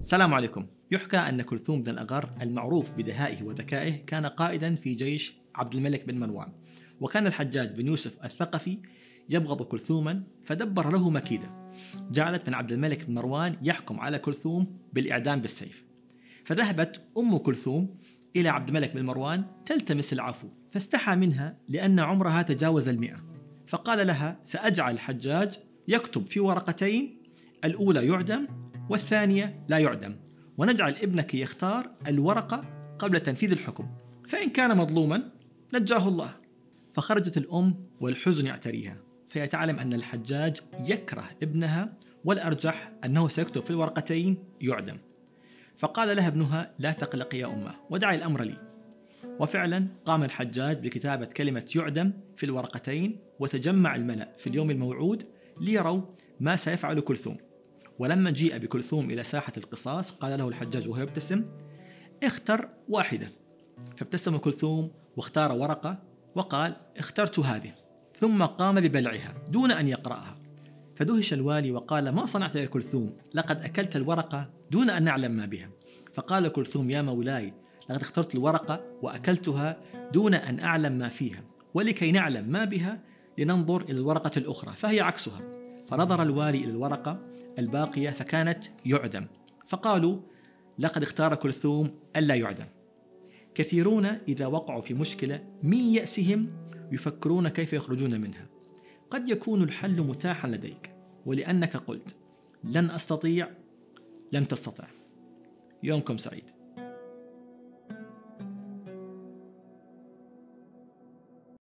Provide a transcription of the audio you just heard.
السلام عليكم. يحكى أن كلثوم بن الأغر المعروف بدهائه وذكائه كان قائدا في جيش عبد الملك بن مروان وكان الحجاج بن يوسف الثقفي يبغض كلثوما فدبر له مكيدة. جعلت من عبد الملك بن مروان يحكم على كلثوم بالإعدام بالسيف. فذهبت أم كلثوم إلى عبد الملك بن مروان تلتمس العفو فاستحى منها لأن عمرها تجاوز المئة. فقال لها سأجعل الحجاج يكتب في ورقتين الأولى يعدم والثانية لا يعدم. ونجعل ابنك يختار الورقة قبل تنفيذ الحكم. فإن كان مظلوما نجاه الله. فخرجت الأم والحزن يعتريها. فهي تعلم أن الحجاج يكره ابنها والأرجح أنه سيكتب في الورقتين يعدم. فقال لها ابنها لا تقلقي يا أمه ودعي الأمر لي. وفعلا قام الحجاج بكتابة كلمة يعدم في الورقتين وتجمع الملأ في اليوم الموعود ليروا ما سيفعل كلثوم. ولما جيء بكلثوم إلى ساحة القصاص قال له الحجاج وهو يبتسم اختر واحدة. فابتسم كلثوم واختار ورقة وقال اخترت هذه. ثم قام ببلعها دون أن يقرأها. فدهش الوالي وقال ما صنعت يا كلثوم؟ لقد أكلت الورقة دون أن نعلم ما بها. فقال كلثوم يا مولاي لقد اخترت الورقة وأكلتها دون أن أعلم ما فيها ولكي نعلم ما بها لننظر إلى الورقة الأخرى. فهي عكسها. فنظر الوالي إلى الورقة الباقية فكانت يعدم. فقالوا لقد اختار كلثوم ألا يعدم. كثيرون إذا وقعوا في مشكلة من يأسهم يفكرون كيف يخرجون منها. قد يكون الحل متاحا لديك ولأنك قلت لن أستطيع لن تستطع. يومكم سعيد.